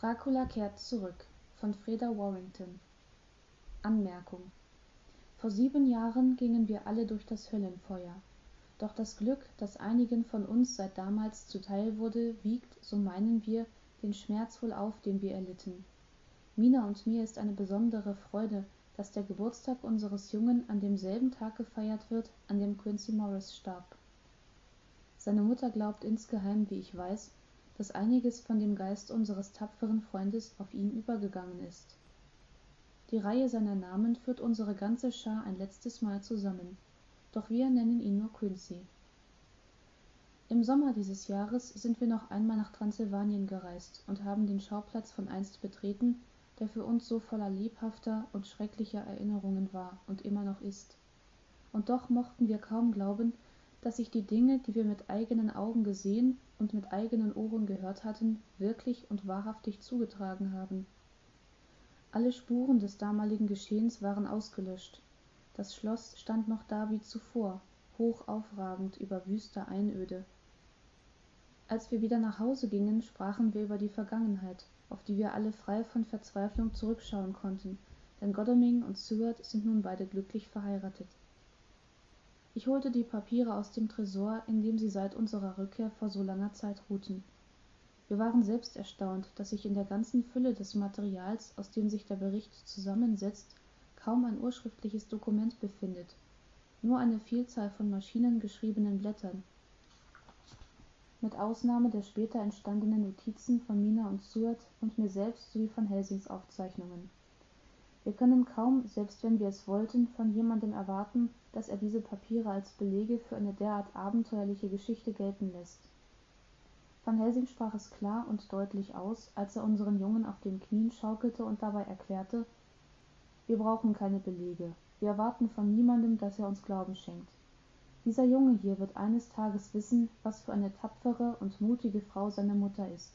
dracula kehrt zurück von freda warrington. Anmerkung. Vor sieben jahren gingen wir alle durch das höllenfeuer. Doch das glück das einigen von uns seit damals zuteil wurde wiegt so meinen wir den schmerz wohl auf den wir erlitten. Mina und mir ist eine besondere freude dass der geburtstag unseres jungen an demselben tag gefeiert wird an dem quincy morris starb. Seine mutter glaubt insgeheim wie ich weiß dass einiges von dem geist unseres tapferen freundes auf ihn übergegangen ist. Die reihe seiner namen führt unsere ganze schar ein letztes mal zusammen doch wir nennen ihn nur quincy. Im sommer dieses jahres sind wir noch einmal nach transsilvanien gereist und haben den schauplatz von einst betreten der für uns so voller lebhafter und schrecklicher erinnerungen war und immer noch ist. Und doch mochten wir kaum glauben dass sich die dinge die wir mit eigenen augen gesehen und mit eigenen ohren gehört hatten wirklich und wahrhaftig zugetragen haben. Alle spuren des damaligen geschehens waren ausgelöscht. Das schloss stand noch da wie zuvor hoch aufragend über wüster einöde. Als wir wieder nach hause gingen sprachen wir über die vergangenheit auf die wir alle frei von verzweiflung zurückschauen konnten denn godalming und seward sind nun beide glücklich verheiratet ich holte die papiere aus dem tresor in dem sie seit unserer rückkehr vor so langer zeit ruhten. Wir waren selbst erstaunt dass sich in der ganzen fülle des materials aus dem sich der bericht zusammensetzt kaum ein urschriftliches dokument befindet. Nur eine vielzahl von maschinengeschriebenen blättern. Mit ausnahme der später entstandenen notizen von mina und stuart und mir selbst sowie von helsings aufzeichnungen wir können kaum selbst wenn wir es wollten von jemandem erwarten dass er diese papiere als belege für eine derart abenteuerliche geschichte gelten lässt van helsing sprach es klar und deutlich aus als er unseren jungen auf den knien schaukelte und dabei erklärte wir brauchen keine belege. Wir erwarten von niemandem dass er uns glauben schenkt. Dieser junge hier wird eines tages wissen was für eine tapfere und mutige frau seine mutter ist.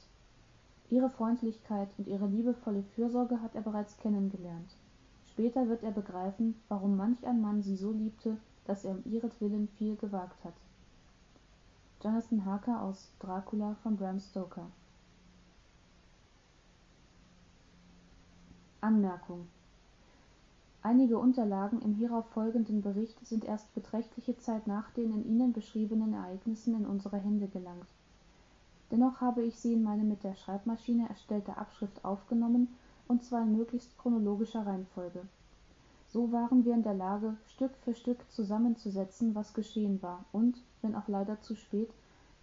Ihre freundlichkeit und ihre liebevolle fürsorge hat er bereits kennengelernt später wird er begreifen warum manch ein mann sie so liebte dass er um ihretwillen viel gewagt hat. Jonathan harker aus dracula von bram stoker. Anmerkung. Einige unterlagen im hierauf folgenden bericht sind erst beträchtliche zeit nach den in ihnen beschriebenen ereignissen in unsere hände gelangt. Dennoch habe ich sie in meine mit der schreibmaschine erstellte abschrift aufgenommen und zwar in möglichst chronologischer reihenfolge. So waren wir in der lage stück für stück zusammenzusetzen was geschehen war und wenn auch leider zu spät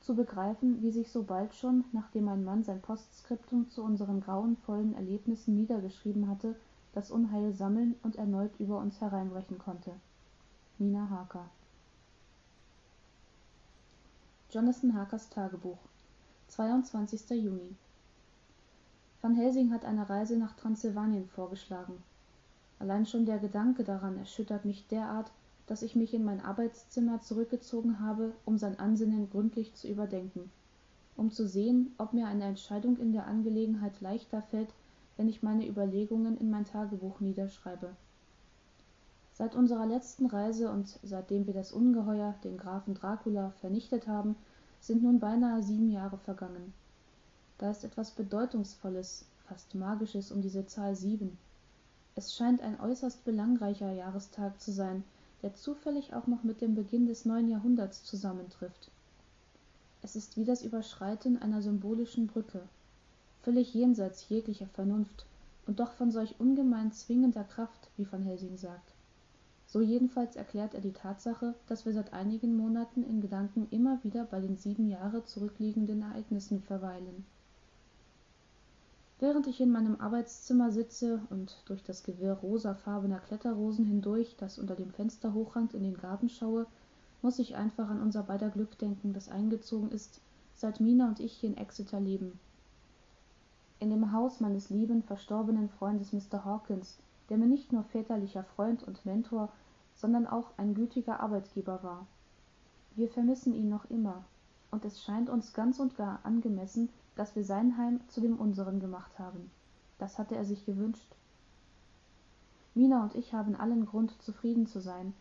zu begreifen wie sich so bald schon nachdem mein mann sein postskriptum zu unseren grauenvollen erlebnissen niedergeschrieben hatte das unheil sammeln und erneut über uns hereinbrechen konnte. Mina harker. Jonathan harkers tagebuch. 22. juni van helsing hat eine reise nach transsilvanien vorgeschlagen. Allein schon der gedanke daran erschüttert mich derart dass ich mich in mein arbeitszimmer zurückgezogen habe um sein ansinnen gründlich zu überdenken um zu sehen ob mir eine entscheidung in der angelegenheit leichter fällt wenn ich meine überlegungen in mein tagebuch niederschreibe. Seit unserer letzten reise und seitdem wir das ungeheuer den grafen dracula vernichtet haben sind nun beinahe sieben jahre vergangen da ist etwas bedeutungsvolles fast magisches um diese zahl sieben. Es scheint ein äußerst belangreicher jahrestag zu sein der zufällig auch noch mit dem beginn des neuen jahrhunderts zusammentrifft. Es ist wie das überschreiten einer symbolischen brücke völlig jenseits jeglicher vernunft und doch von solch ungemein zwingender kraft wie van helsing sagt. So jedenfalls erklärt er die tatsache dass wir seit einigen monaten in gedanken immer wieder bei den sieben jahre zurückliegenden ereignissen verweilen während ich in meinem arbeitszimmer sitze und durch das gewirr rosafarbener kletterrosen hindurch das unter dem fenster hochrankt in den garten schaue muss ich einfach an unser beider glück denken das eingezogen ist seit mina und ich hier in exeter leben. In dem haus meines lieben verstorbenen freundes mr hawkins der mir nicht nur väterlicher freund und mentor sondern auch ein gütiger arbeitgeber war. Wir vermissen ihn noch immer. Und es scheint uns ganz und gar angemessen dass wir sein heim zu dem unseren gemacht haben. Das hatte er sich gewünscht. Mina und ich haben allen grund zufrieden zu sein.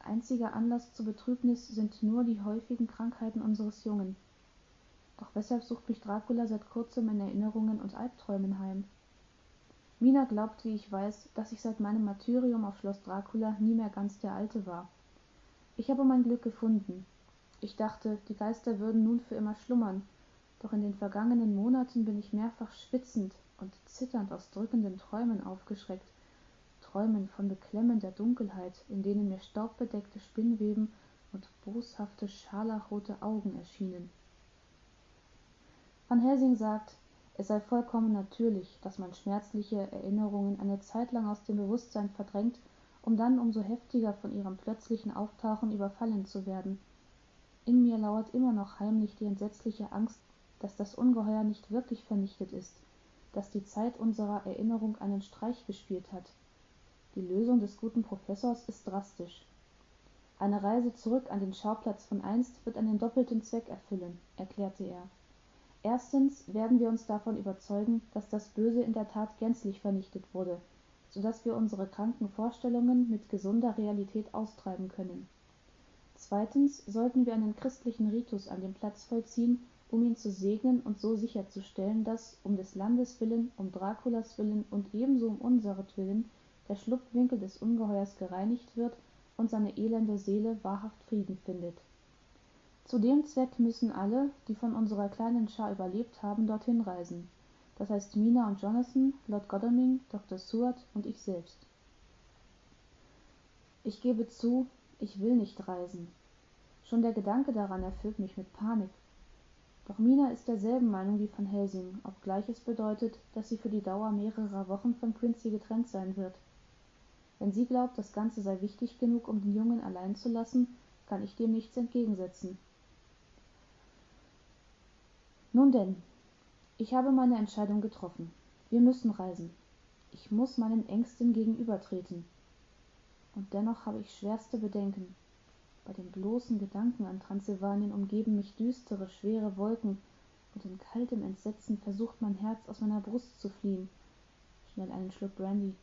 Einziger anlaß zur betrübnis sind nur die häufigen krankheiten unseres jungen. Doch weshalb sucht mich dracula seit kurzem in erinnerungen und albträumen heim? Mina glaubt wie ich weiß dass ich seit meinem martyrium auf schloss dracula nie mehr ganz der alte war. Ich habe mein glück gefunden. Ich dachte die geister würden nun für immer schlummern doch in den vergangenen monaten bin ich mehrfach schwitzend und zitternd aus drückenden träumen aufgeschreckt. Träumen von beklemmender dunkelheit in denen mir staubbedeckte spinnweben und boshafte scharlachrote augen erschienen. Van helsing sagt es sei vollkommen natürlich dass man schmerzliche erinnerungen eine zeitlang aus dem bewußtsein verdrängt um dann um so heftiger von ihrem plötzlichen auftauchen überfallen zu werden. In mir lauert immer noch heimlich die entsetzliche angst dass das ungeheuer nicht wirklich vernichtet ist dass die zeit unserer erinnerung einen streich gespielt hat. Die lösung des guten professors ist drastisch. Eine reise zurück an den schauplatz von einst wird einen doppelten zweck erfüllen erklärte er. Erstens werden wir uns davon überzeugen dass das böse in der tat gänzlich vernichtet wurde so dass wir unsere kranken vorstellungen mit gesunder realität austreiben können. Zweitens sollten wir einen christlichen ritus an dem platz vollziehen um ihn zu segnen und so sicherzustellen dass um des landes willen um draculas willen und ebenso um unseretwillen der schlupfwinkel des ungeheuers gereinigt wird und seine elende seele wahrhaft frieden findet. Zu dem zweck müssen alle die von unserer kleinen schar überlebt haben dorthin reisen. Das heißt mina und jonathan lord godalming dr seward und ich selbst. Ich gebe zu ich will nicht reisen. Schon der gedanke daran erfüllt mich mit panik doch mina ist derselben meinung wie van helsing obgleich es bedeutet dass sie für die dauer mehrerer wochen von quincy getrennt sein wird. Wenn sie glaubt das ganze sei wichtig genug um den jungen allein zu lassen kann ich dem nichts entgegensetzen. Nun denn ich habe meine entscheidung getroffen. Wir müssen reisen. Ich muss meinen ängsten gegenübertreten. Und dennoch habe ich schwerste bedenken bei dem bloßen gedanken an transsilvanien umgeben mich düstere schwere wolken und in kaltem entsetzen versucht mein herz aus meiner brust zu fliehen. Schnell einen schluck brandy.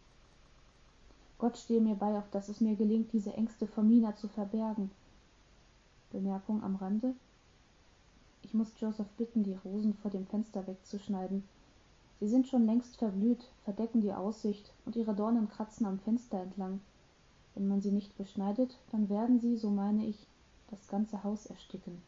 Gott stehe mir bei auf dass es mir gelingt diese ängste vor mina zu verbergen. Bemerkung am rande. Ich muss joseph bitten die rosen vor dem fenster wegzuschneiden. Sie sind schon längst verblüht verdecken die aussicht und ihre dornen kratzen am fenster entlang wenn man sie nicht beschneidet dann werden sie so meine ich das ganze haus ersticken